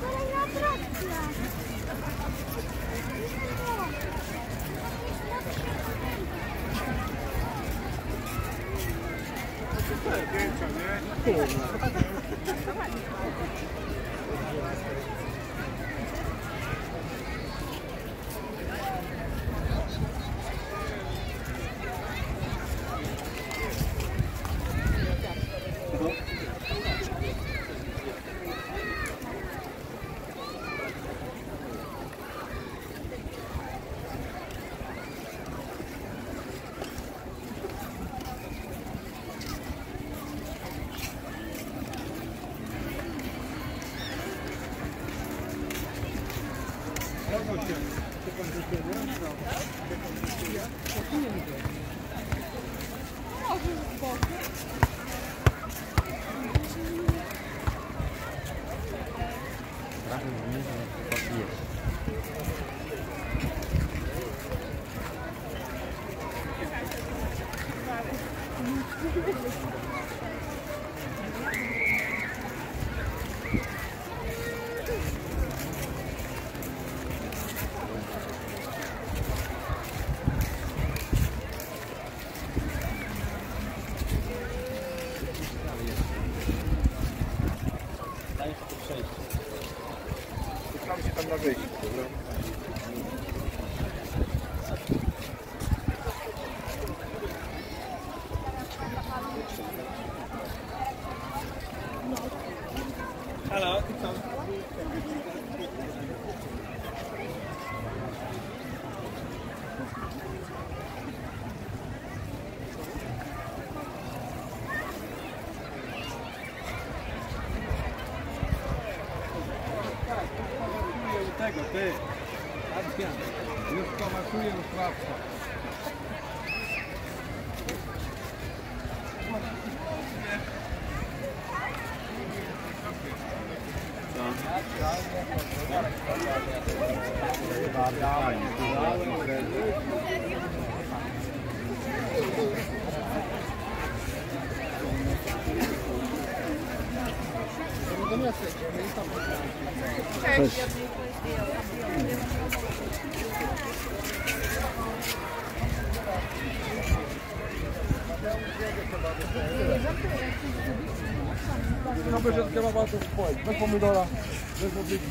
kolejna atrakcja. Pięcia, nie? Kurwa. Może z boku. Tam na? Hello. Tego, ty. Adrian, już pomasuję u Sławka. Cześć. Na bieżątkę ma bardzo spojrzeć. Bez pomidora, bez obliczki.